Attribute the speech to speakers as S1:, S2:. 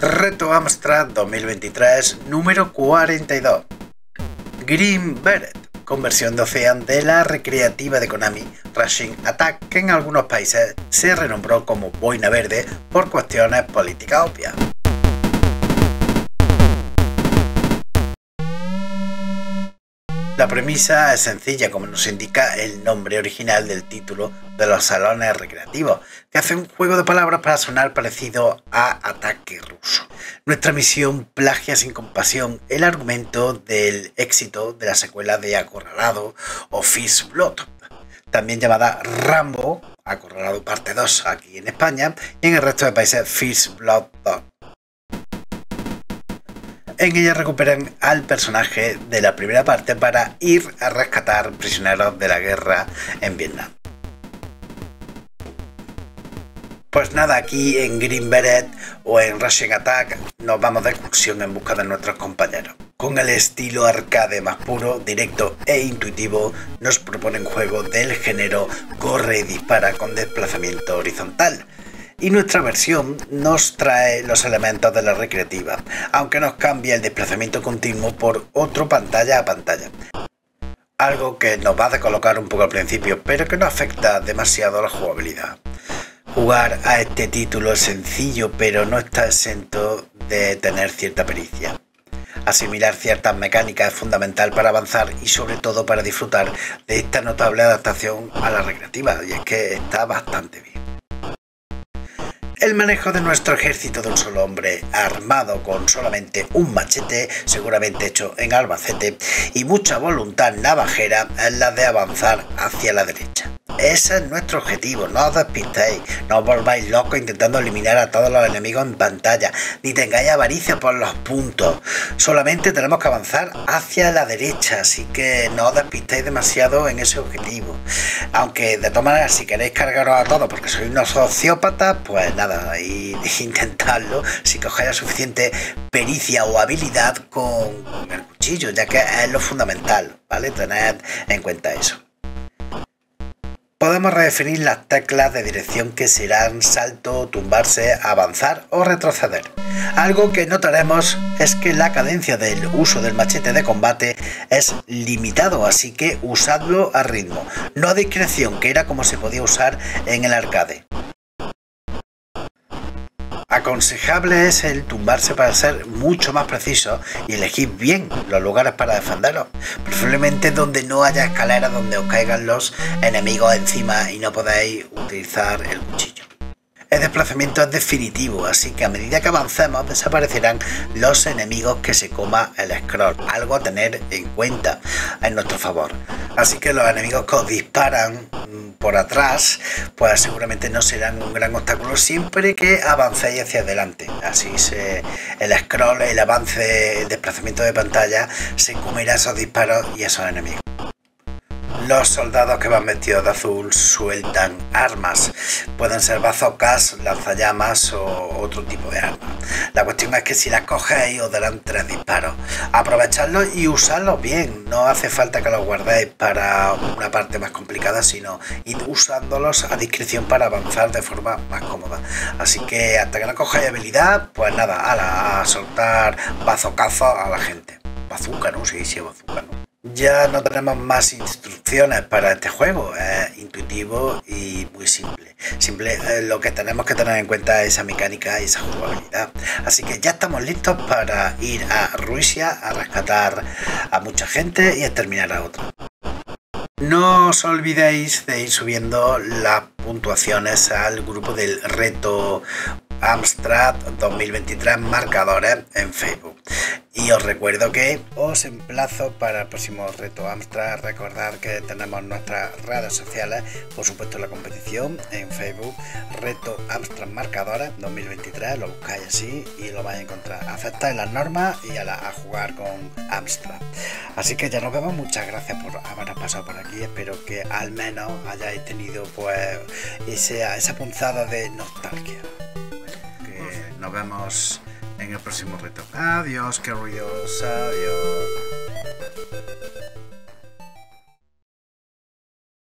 S1: Reto Amstrad 2023 número 42. Green Beret, conversión de Ocean de la recreativa de Konami Rushing Attack, que en algunos países se renombró como Boina Verde por cuestiones políticas obvias. La premisa es sencilla, como nos indica el nombre original del título de los salones recreativos, que hace un juego de palabras para sonar parecido a ataque ruso. Nuestra misión plagia sin compasión el argumento del éxito de la secuela de Acorralado o Fist Blood, también llamada Rambo, Acorralado parte 2 aquí en España, y en el resto de países Fist Blood 2. En ella recuperan al personaje de la primera parte para ir a rescatar prisioneros de la guerra en Vietnam. Pues nada, aquí en Green Beret o en Rushing Attack nos vamos de excursión en busca de nuestros compañeros. Con el estilo arcade más puro, directo e intuitivo, nos proponen juego del género corre y dispara con desplazamiento horizontal y nuestra versión nos trae los elementos de la recreativa, aunque nos cambia el desplazamiento continuo por otro pantalla a pantalla. Algo que nos va a colocar un poco al principio, pero que no afecta demasiado a la jugabilidad. Jugar a este título es sencillo, pero no está exento de tener cierta pericia. Asimilar ciertas mecánicas es fundamental para avanzar y sobre todo para disfrutar de esta notable adaptación a la recreativa, y es que está bastante bien. El manejo de nuestro ejército de un solo hombre, armado con solamente un machete, seguramente hecho en Albacete, y mucha voluntad navajera, es la de avanzar hacia la derecha. Ese es nuestro objetivo, no os despistéis, no os volváis locos intentando eliminar a todos los enemigos en pantalla, ni tengáis avaricia por los puntos. Solamente tenemos que avanzar hacia la derecha, así que no os despistéis demasiado en ese objetivo. Aunque de todas maneras, si queréis cargaros a todos porque sois unos sociópatas, pues nada, y, intentarlo si cogéis la suficiente pericia o habilidad con el cuchillo, ya que es lo fundamental, ¿vale? Tened en cuenta eso podemos redefinir las teclas de dirección que serán salto, tumbarse, avanzar o retroceder. Algo que notaremos es que la cadencia del uso del machete de combate es limitado, así que usadlo a ritmo, no a discreción, que era como se podía usar en el arcade. Aconsejable es el tumbarse para ser mucho más preciso y elegir bien los lugares para defenderos, preferiblemente donde no haya escaleras donde os caigan los enemigos encima y no podáis utilizar el cuchillo. El desplazamiento es definitivo, así que a medida que avancemos desaparecerán los enemigos que se coma el scroll, algo a tener en cuenta en nuestro favor. Así que los enemigos que os disparan mm, por atrás, pues seguramente no serán un gran obstáculo siempre que avancéis hacia adelante. Así se, el scroll, el avance, el desplazamiento de pantalla se comerá esos disparos y esos enemigos. Los soldados que van vestidos de azul sueltan armas. Pueden ser bazocas, lanzallamas o otro tipo de armas. La cuestión es que si las cogéis os darán tres disparos. Aprovechadlos y usadlos bien. No hace falta que los guardéis para una parte más complicada, sino ir usándolos a discreción para avanzar de forma más cómoda. Así que hasta que no cojáis habilidad, pues nada, a, soltar bazocazos a la gente. Bazooka, ¿no? Sí, sí, bazooka. Ya no tenemos más instrucciones para este juego, es intuitivo y muy simple. Simple, eh, lo que tenemos que tener en cuenta es esa mecánica y esa jugabilidad. Así que ya estamos listos para ir a Rusia a rescatar a mucha gente y exterminar a otra. No os olvidéis de ir subiendo las puntuaciones al grupo del reto Amstrad 2023 marcadores en Facebook. Y os recuerdo que os emplazo para el próximo reto Amstrad. Recordad que tenemos nuestras redes sociales, por supuesto la competición en Facebook, reto Amstrad Marcadores 2023. Lo buscáis así y lo vais a encontrar. Aceptáis las normas y a, jugar con Amstrad. Así que ya nos vemos. Muchas gracias por haber pasado por aquí. Espero que al menos hayáis tenido pues esa, esa punzada de nostalgia. Nos vemos en el próximo reto. Adiós, queridos. Adiós.